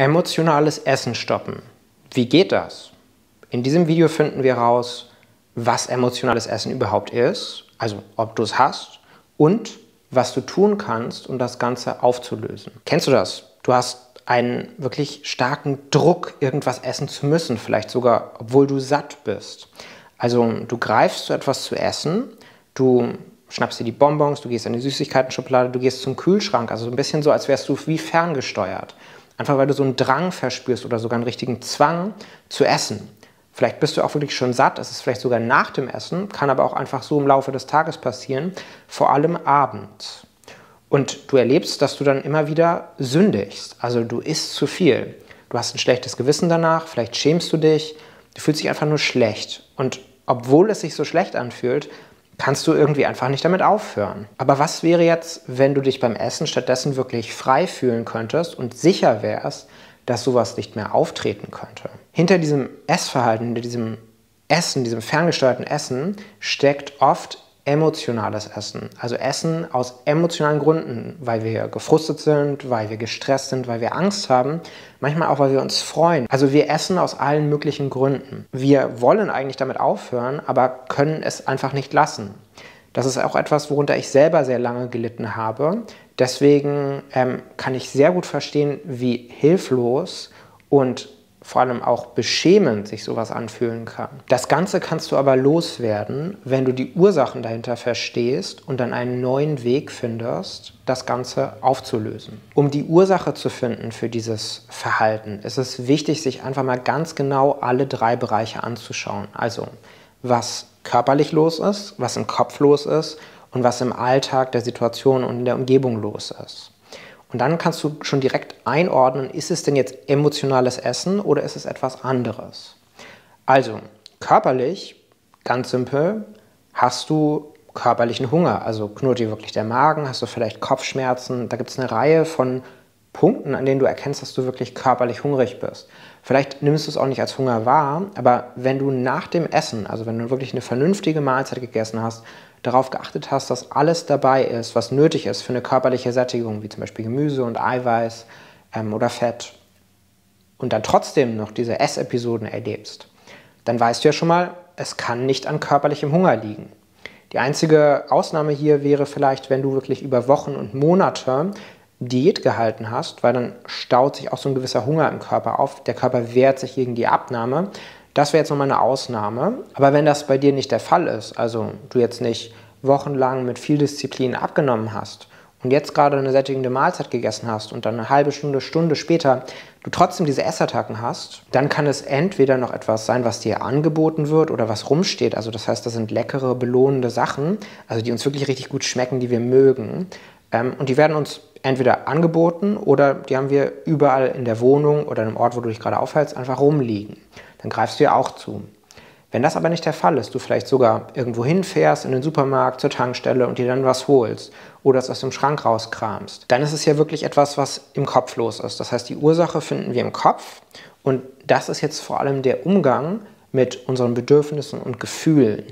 Emotionales Essen stoppen. Wie geht das? In diesem Video finden wir heraus, was emotionales Essen überhaupt ist, also ob du es hast und was du tun kannst, um das Ganze aufzulösen. Kennst du das? Du hast einen wirklich starken Druck, irgendwas essen zu müssen, vielleicht sogar, obwohl du satt bist. Also du greifst zu etwas zu essen, du schnappst dir die Bonbons, du gehst in die Süßigkeiten-Schublade, du gehst zum Kühlschrank, also so ein bisschen so, als wärst du wie ferngesteuert. Einfach weil du so einen Drang verspürst oder sogar einen richtigen Zwang zu essen. Vielleicht bist du auch wirklich schon satt, es ist vielleicht sogar nach dem Essen, kann aber auch einfach so im Laufe des Tages passieren, vor allem abends. Und du erlebst, dass du dann immer wieder sündigst, also du isst zu viel. Du hast ein schlechtes Gewissen danach, vielleicht schämst du dich, du fühlst dich einfach nur schlecht. Und obwohl es sich so schlecht anfühlt, kannst du irgendwie einfach nicht damit aufhören. Aber was wäre jetzt, wenn du dich beim Essen stattdessen wirklich frei fühlen könntest und sicher wärst, dass sowas nicht mehr auftreten könnte? Hinter diesem Essverhalten, hinter diesem Essen, diesem ferngesteuerten Essen, steckt oft emotionales Essen. Also Essen aus emotionalen Gründen, weil wir gefrustet sind, weil wir gestresst sind, weil wir Angst haben, manchmal auch, weil wir uns freuen. Also wir essen aus allen möglichen Gründen. Wir wollen eigentlich damit aufhören, aber können es einfach nicht lassen. Das ist auch etwas, worunter ich selber sehr lange gelitten habe. Deswegen ähm, kann ich sehr gut verstehen, wie hilflos und vor allem auch beschämend sich sowas anfühlen kann. Das Ganze kannst du aber loswerden, wenn du die Ursachen dahinter verstehst und dann einen neuen Weg findest, das Ganze aufzulösen. Um die Ursache zu finden für dieses Verhalten, ist es wichtig, sich einfach mal ganz genau alle drei Bereiche anzuschauen. Also, was körperlich los ist, was im Kopf los ist und was im Alltag der Situation und in der Umgebung los ist. Und dann kannst du schon direkt einordnen, ist es denn jetzt emotionales Essen oder ist es etwas anderes? Also, körperlich, ganz simpel, hast du körperlichen Hunger, also knurrt dir wirklich der Magen, hast du vielleicht Kopfschmerzen, da gibt es eine Reihe von Punkten, an denen du erkennst, dass du wirklich körperlich hungrig bist. Vielleicht nimmst du es auch nicht als Hunger wahr, aber wenn du nach dem Essen, also wenn du wirklich eine vernünftige Mahlzeit gegessen hast, darauf geachtet hast, dass alles dabei ist, was nötig ist für eine körperliche Sättigung, wie zum Beispiel Gemüse und Eiweiß ähm, oder Fett, und dann trotzdem noch diese Essepisoden erlebst, dann weißt du ja schon mal, es kann nicht an körperlichem Hunger liegen. Die einzige Ausnahme hier wäre vielleicht, wenn du wirklich über Wochen und Monate Diät gehalten hast, weil dann staut sich auch so ein gewisser Hunger im Körper auf. Der Körper wehrt sich gegen die Abnahme. Das wäre jetzt nochmal eine Ausnahme. Aber wenn das bei dir nicht der Fall ist, also du jetzt nicht wochenlang mit viel Disziplin abgenommen hast und jetzt gerade eine sättigende Mahlzeit gegessen hast und dann eine halbe Stunde, Stunde später du trotzdem diese Essattacken hast, dann kann es entweder noch etwas sein, was dir angeboten wird oder was rumsteht. Also das heißt, das sind leckere, belohnende Sachen, also die uns wirklich richtig gut schmecken, die wir mögen. Ähm, und die werden uns entweder angeboten oder die haben wir überall in der Wohnung oder im Ort, wo du dich gerade aufhältst, einfach rumliegen dann greifst du ja auch zu. Wenn das aber nicht der Fall ist, du vielleicht sogar irgendwo hinfährst, in den Supermarkt, zur Tankstelle und dir dann was holst oder es aus dem Schrank rauskramst, dann ist es ja wirklich etwas, was im Kopf los ist. Das heißt, die Ursache finden wir im Kopf und das ist jetzt vor allem der Umgang mit unseren Bedürfnissen und Gefühlen.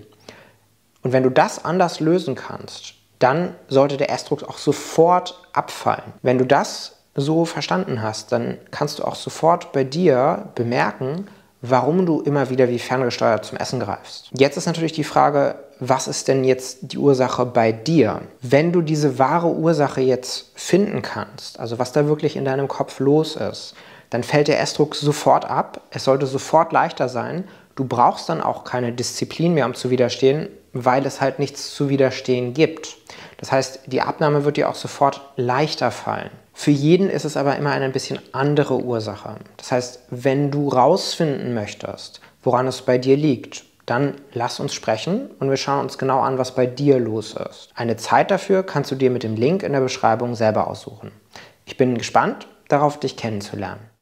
Und wenn du das anders lösen kannst, dann sollte der Essdruck auch sofort abfallen. Wenn du das so verstanden hast, dann kannst du auch sofort bei dir bemerken, warum du immer wieder wie ferngesteuert zum Essen greifst. Jetzt ist natürlich die Frage, was ist denn jetzt die Ursache bei dir? Wenn du diese wahre Ursache jetzt finden kannst, also was da wirklich in deinem Kopf los ist, dann fällt der Essdruck sofort ab. Es sollte sofort leichter sein. Du brauchst dann auch keine Disziplin mehr, um zu widerstehen, weil es halt nichts zu widerstehen gibt. Das heißt, die Abnahme wird dir auch sofort leichter fallen. Für jeden ist es aber immer eine ein bisschen andere Ursache. Das heißt, wenn du rausfinden möchtest, woran es bei dir liegt, dann lass uns sprechen und wir schauen uns genau an, was bei dir los ist. Eine Zeit dafür kannst du dir mit dem Link in der Beschreibung selber aussuchen. Ich bin gespannt darauf, dich kennenzulernen.